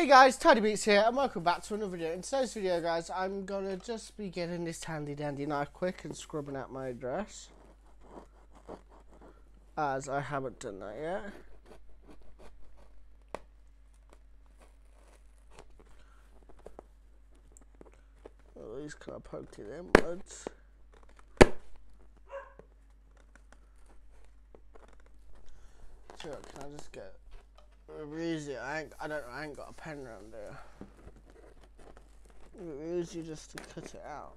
Hey guys, Tidy Beats here, and welcome back to another video. In today's video, guys, I'm gonna just be getting this handy dandy knife quick and scrubbing out my address. As I haven't done that yet. Oh, At least kind of poked it inwards. Sure, can I just get easy. I ain't, I don't. I ain't got a pen around there. Easy just to cut it out.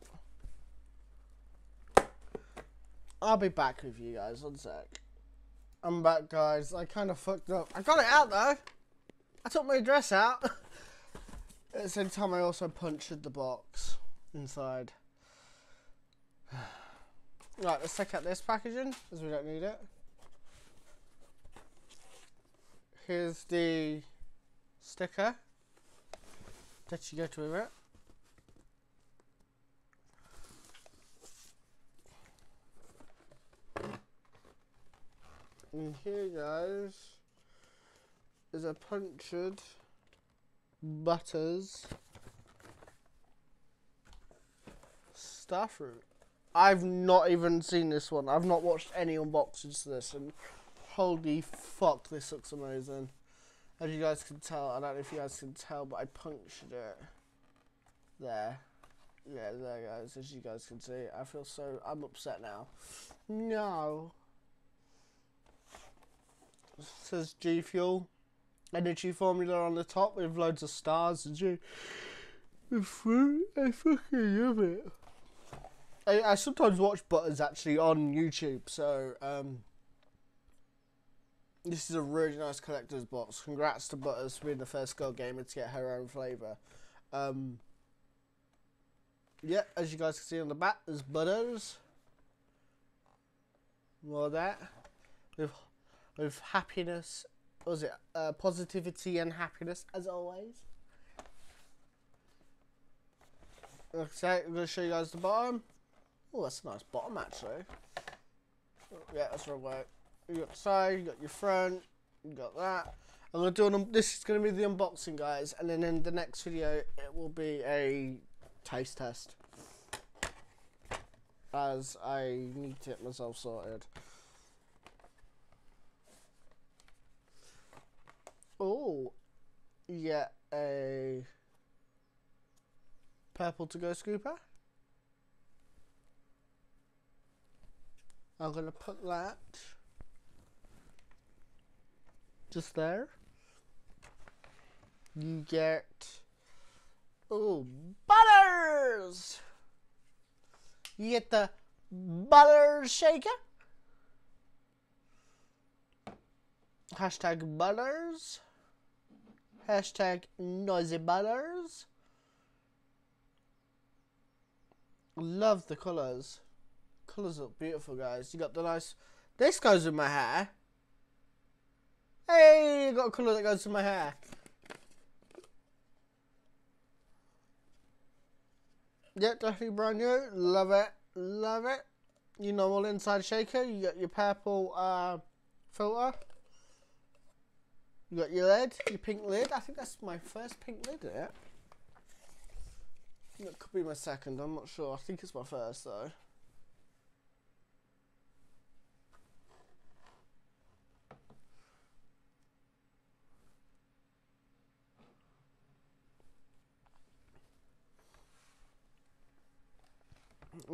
I'll be back with you guys. One sec. I'm back, guys. I kind of fucked up. I got it out though. I took my dress out. At the same time, I also punctured the box inside. Right, let's take out this packaging, as we don't need it. Here's the sticker that you get with it. And here guys is a punctured butters starfruit. I've not even seen this one. I've not watched any unboxings to this and holy fuck, this looks amazing. As you guys can tell, I don't know if you guys can tell, but I punctured it. There. Yeah, there guys, as you guys can see. I feel so, I'm upset now. No. It says G Fuel. Energy formula on the top with loads of stars and G. Fruit, I fucking love it. I, I sometimes watch Butters actually on YouTube, so um, this is a really nice collector's box. Congrats to Butters for being the first girl gamer to get her own flavour. Um, yeah, as you guys can see on the back, there's Butters. More of that. With, with happiness, was it? Uh, positivity and happiness, as always. Say, I'm going to show you guys the bottom. Oh, that's a nice bottom, actually. Oh, yeah, that's wrong way you got the side, you got your front, you got that. I'm gonna do an. This is gonna be the unboxing, guys, and then in the next video it will be a taste test, as I need to get myself sorted. Oh, yeah, a purple to go scooper. I'm gonna put that just there. You get oh butters. You get the butter shaker. Hashtag butters. Hashtag noisy butters. Love the colours. Colours look beautiful, guys. You got the nice. This goes with my hair. Got a colour that goes to my hair. Yep, definitely brand new. Love it. Love it. You know, all inside shaker. You got your purple uh, filter. You got your lid, your pink lid. I think that's my first pink lid, yeah? That could be my second. I'm not sure. I think it's my first, though.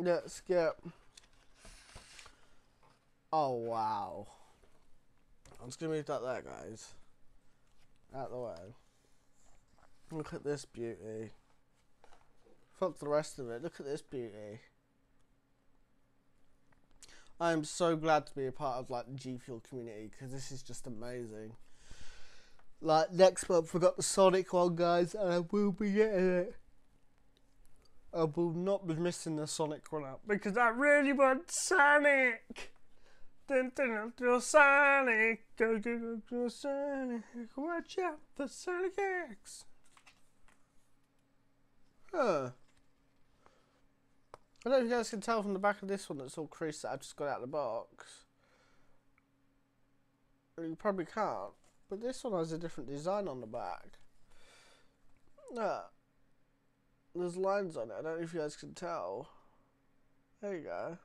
Let's. Oh wow! I'm just gonna move that there, guys. Out the way. Look at this beauty. Fuck the rest of it. Look at this beauty. I am so glad to be a part of like the G Fuel community because this is just amazing. Like next month we got the Sonic one, guys, and I will be getting it. I will not be missing the Sonic one out because I really want Sonic. Dun, dun, dun, Sonic, dun, dun, dun, Sonic, watch out for Sonic X. Huh. I don't know if you guys can tell from the back of this one that's all creased that I've just got out of the box. You probably can't, but this one has a different design on the back. No. There's lines on it. I don't know if you guys can tell. There you go.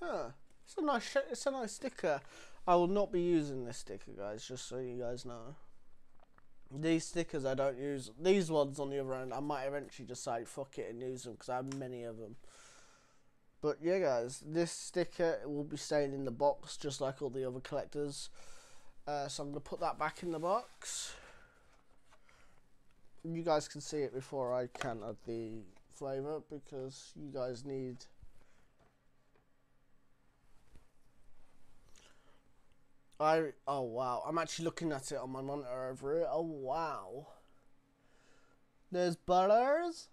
Huh. It's a nice. It's a nice sticker. I will not be using this sticker, guys. Just so you guys know. These stickers I don't use. These ones on the other end, I might eventually decide fuck it and use them because I have many of them. But yeah, guys, this sticker will be staying in the box just like all the other collectors. Uh, so I'm going to put that back in the box. You guys can see it before I can add the flavour because you guys need I oh wow, I'm actually looking at it on my monitor over here. Oh wow. There's butters.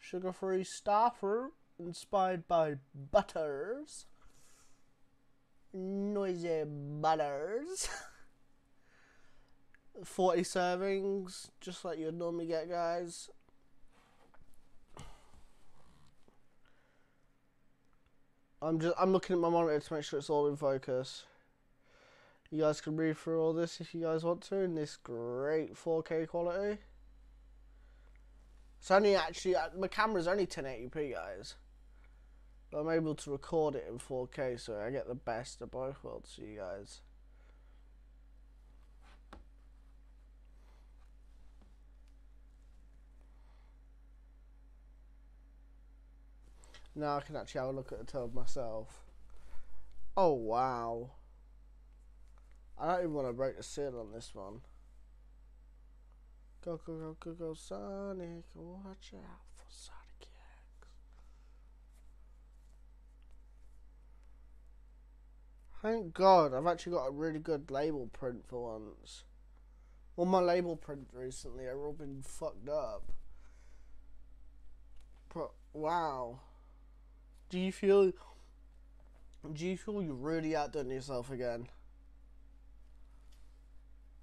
Sugar-free starfruit inspired by butters. Noisy butters. 40 servings, just like you'd normally get, guys. I'm just I'm looking at my monitor to make sure it's all in focus. You guys can read through all this if you guys want to in this great 4K quality. It's only actually uh, my camera's only 1080p, guys. But I'm able to record it in 4K, so I get the best of both worlds for you guys. Now I can actually have a look at the tub myself. Oh wow. I don't even want to break the seal on this one. Go, go, go, go, go, Sonic. Watch out for Sonic Thank God, I've actually got a really good label print for once. All my label print recently are all been fucked up. But, wow. Do you feel do you feel you really outdone yourself again?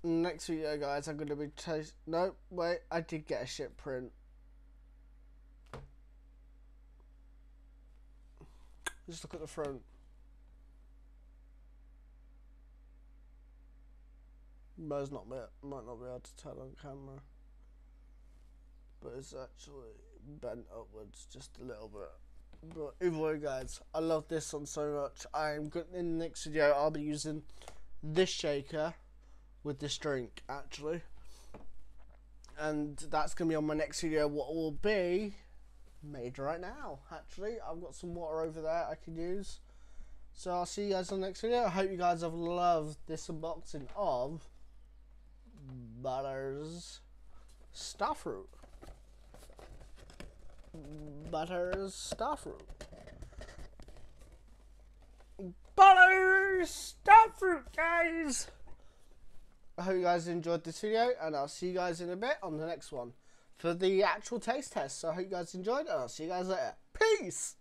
Next video, guys, I'm gonna be taste. No, wait, I did get a shit print. Just look at the front. Might not be, might not be able to tell on camera, but it's actually bent upwards just a little bit. But either way, guys, I love this one so much. I'm good. In the next video, I'll be using this shaker with this drink, actually. And that's going to be on my next video. What will be made right now, actually. I've got some water over there I can use. So I'll see you guys on the next video. I hope you guys have loved this unboxing of Butters Starfruit. Butters Starfruit. Butters Starfruit, guys! I hope you guys enjoyed this video, and I'll see you guys in a bit on the next one for the actual taste test. So I hope you guys enjoyed, and I'll see you guys later. Peace!